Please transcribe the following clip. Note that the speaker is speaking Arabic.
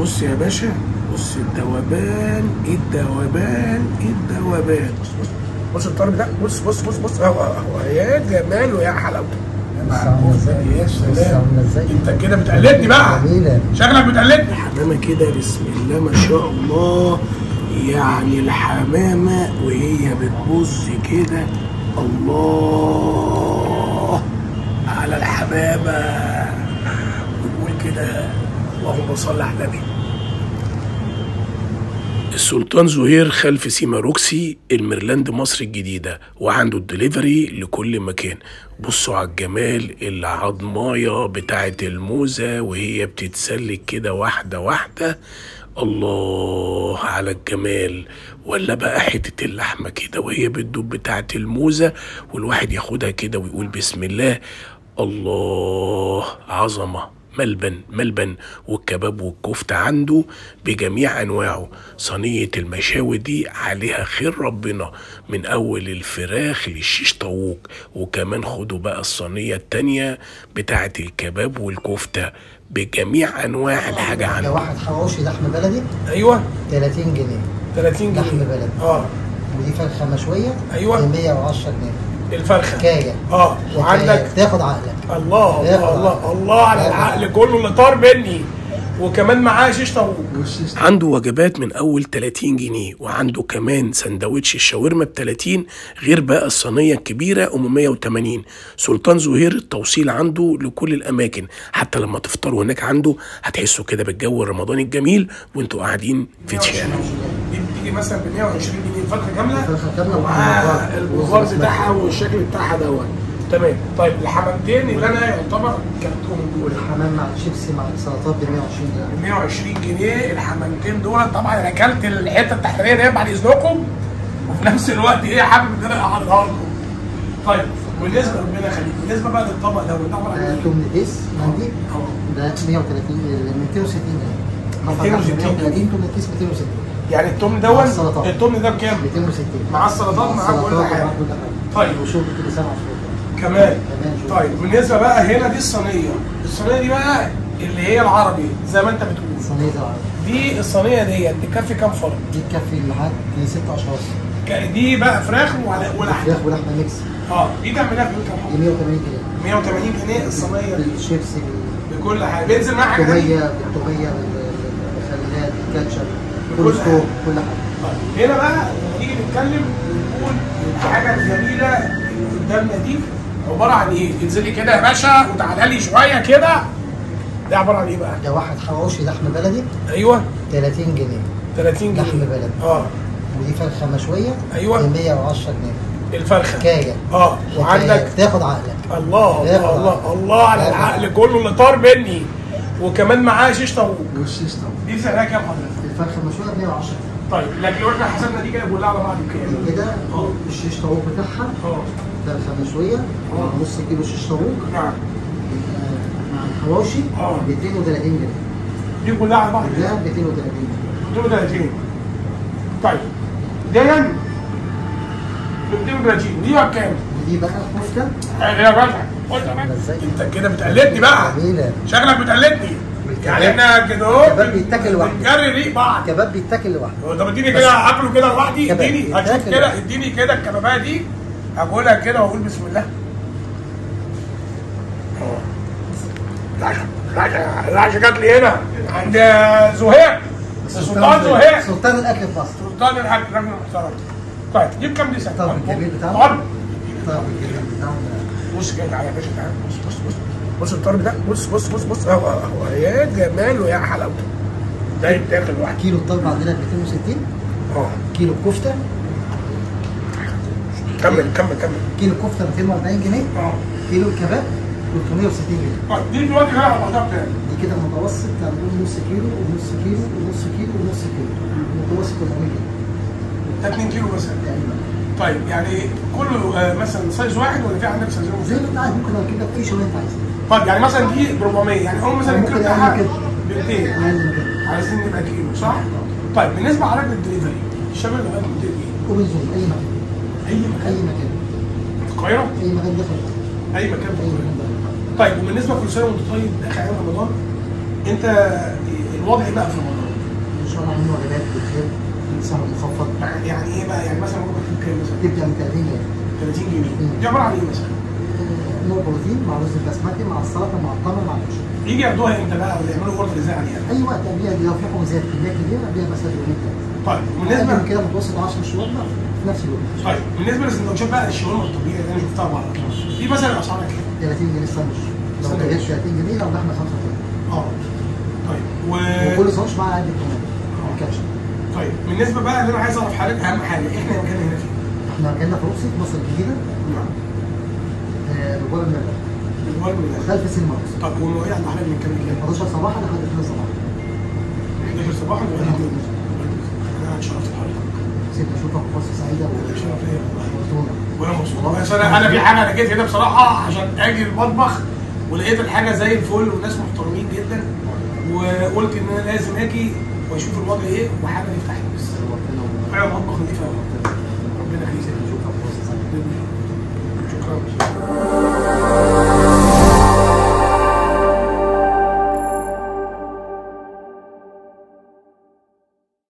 بص يا باشا بص الدوبان الدوبان الدوبان بص بص بص الطرب ده بص بص بص بص اهو اهو يا جماله يا حلاوته يا سلام. أنت كده بتقلدني بقى. شكلك بتقلدني. حمامة كده بسم الله ما شاء الله. يعني الحمامة وهي بتبص كده الله. على الحمامة. على النبي. السلطان زهير خلف سيما روكسي الميرلاند مصر الجديدة وعنده الدليفري لكل مكان. بصوا على الجمال العضماية بتاعة الموزة وهي بتتسلك كده واحدة واحدة. الله على الجمال. ولا بقى حتة اللحمة كده وهي بتدوب بتاعة الموزة والواحد ياخدها كده ويقول بسم الله. الله عظمة. ملبن ملبن والكباب والكفتة عنده بجميع أنواعه. صينية المشاوي دي عليها خير ربنا من أول الفراخ للشيش طاووق. وكمان خدوا بقى الصينية التانية بتاعة الكباب والكفتة بجميع أنواع الحاجة ده عنده. واحد حواوشي لحم بلدي؟ أيوه. 30 جنيه. 30 لحم بلدي. آه. ودي فرخة مشوية أيوة. ب 110 جنيه. الفرخة. حكاية. آه وعندك. تاخد عقلك. الله الله الله الله على العقل كله اللي طار مني. وكمان معاه شيش طاووق. عنده وجبات من أول 30 جنيه وعنده كمان سندوتش الشاورما ب 30 غير بقى الصينية الكبيرة ام 180 سلطان زهير التوصيل عنده لكل الأماكن. حتى لما تفطروا هناك عنده هتحسوا كده بالجو الرمضاني الجميل وانتوا قاعدين في الشارع دي بتيجي مثلا ب 120 جنيه فرخه كاملة؟ فرخة كاملة ومعاها البخار. بتاعها والشكل بتاعها دوت. تمام. طيب الحمامتين اللي أنا يعتبر كلتهم دول والحمام مع الشيبسي مع السلطات ب 120 جنيه. 120 جنيه الحمامتين دول طبعا أنا أكلت الحتة التحتانيه دي بعد إذنكم. وفي نفس الوقت إيه حابب إن أنا أعرضها لكم. طيب بالنسبة ربنا يخليك. بالنسبة بقى للطبق ده والطبق ده ده ديس مندي. آه. ده 130 260 جنيه. 260 130 توم ديس 260 يعني التوم مع دون. التوم ده بكام؟ 260 مع السلطات مع كل حاجة. طيب. وشرب كل سنه وشرب كمان. طيب. بالنسبة بقى هنا دي الصينية. الصينية دي بقى اللي هي العربي زي ما انت بتقول. صينية العرب دي الصينية ديت تكفي كام فرد؟ دي تكفي لحد ست أشخاص. دي بقى فراخ وعلى- ولحم فراخ ولحمة mix. آه. دي تعملها دي 180 جنيه. 180 جنيه الصينية دي. بالشيبسي بكل حاجة. بينزل معاها حاجة تانية؟ بالتومية بالتوميه بالمخللات بالكاتشب. كل حاجة هنا بقى نيجي نتكلم نقول الحاجة الجميله اللي قدامنا دي عبارة عن إيه؟ انزلي كده يا باشا وتعالى لي شوية كده. ده عبارة عن إيه بقى؟ ده واحد حواوشي لحم بلدي. أيوه. 30 جنيه. 30 جنيه. لحم بلدي. آه. ودي فرخة مشوية أيوة. ب 110 جنيه. الفرخة. حكاية. آه. وعندك. تاخد عقلك. الله الله الله عقل. الله على العقل كله اللي طار مني. وكمان معاه شيش طاووق. والشيش طبعا دي سعرها كام حضرتك؟ ب 110 طيب لكن لو إحنا حسبنا دي كده كلها على بعض بكام؟ كده. الشيش طاووق بتاعها. آه. فرخه مشويه نص كيلو شيش طاووق. نعم. آه، مع الحواوشي آه. ب 230 جنيه. دي كلها على بعض ده 230 جنيه 230 طيب دي ب 230 دي بكام؟ ودي بقى كفته يا باشا قلت يا باشا. انت كده بتقلدني بقى. شكلك بتقلدني. يعني إحنا كده الكباب بيتاكل لوحده. بنجري ريق بعض. كباب بيتاكل لوحده. طب اديني كده اكله كده لوحدي كباب. اديني يتاكل. كده اديني كده الكبابية دي اكلها كده وأقول بسم الله. آه. العشا العشا العشا جات لي هنا. عند زهير سلطان زهير. سلطان الأكل في مصر. سلطان الحاج راجل محترم. طيب دي بكام دي سنه؟ طب الجميل بتاعه؟ طب. الجميل بتاعه؟ بص كده تعالى يا باشا تعالى. بص بص بص. بص الطرب ده بص بص بص بص اهو اهو يا جماله يا حلاوته. ده يتاكل لوحده كيلو الطلب عندنا ب 260 آه. كيلو كفته كمل كمل كمل. كيلو كفته 240 جنيه. آه. كيلو كباب 360 جنيه. طيب دي دلوقتي كده على بعضها بكام؟ دي كده متوسط هنقول نص كيلو ونص كيلو ونص كيلو ونص كيلو. متوسط 400 جنيه. ده 2 كيلو مثلا تقريبا. طيب يعني كله آه، مثلا size واحد ولا في عندك سايزين زي؟ ما انت عايز ممكن لو كده في اي شغل انت عايزه طيب يعني مثلا دي ب 400 يعني هو مثلا الكيلو بتاعها كده. ب 200 أقل من كده عايزين نبقى كيلو صح؟ طيب بالنسبة على الدليفري الشباب اللي بقى بتدي إيه؟ open zone أي مكان. أي مكان. أي مكان. في القاهرة؟ أي مكان داخل. أي مكان في القاهرة. طيب وبالنسبة كل سنه وانت طيب داخل على رمضان أنت الوضع إيه بقى في رمضان؟ إن شاء الله عاملين وجبات بالخير سعر مخفض يعني يعني إيه بقى؟ يعني مثلا ممكن تكون كام مثلا. تبدأ من 30 جنيه 30 جنيه. دي عبارة عن إيه مثلا؟ نوع بروتين مع رز البسمتي مع السلطة مع التمر مع العيش يجي ياخدوها إمتى بقى؟ ولا يعملوا اوردر إزاي عليها؟ أي وقت قبلها لو في حوزات كمية كبيرة قبلها مثلا يومين ثلاثة طيب بالنسبة كده متوسط 10 شهور لا في نفس الوقت. طيب بالنسبة للسندوتشات بقى الشاورما الطبيعي اللي أنا شفتها بره. دي مثلا اسعارها كام؟ 30 جنيه الساندوتش. لو. جبت 30 جنيه لو لحمة 35 آه طيب و وكل ساندوتش معاه علبه كمان كاتشب طيب بالنسبة بقى اللي أنا عايز أعرف حضرتك اهم حاجة إحنا مكاننا هنا فين؟ إحنا كنا في روسي في مصر الجديدة. نعم. من ده خلف سينما. طب والمواعيد من كام لكام؟ 11 صباحا لحد 2 صباحا. 11 صباحا ولا 11 أنا اتشرفت بحضرتك سيبنا أشوفك فرصه سعيده شرف ليا وأنا مبسوط بس أنا أنا في حاجة أنا جيت هنا بصراحة عشان أجي المطبخ ولقيت الحاجة زي الفل والناس محترمين جدا وقلت إن أنا لازم أجي وأشوف الوضع إيه وحاجه نفتح بس فعلا مطبخ نضيف قوي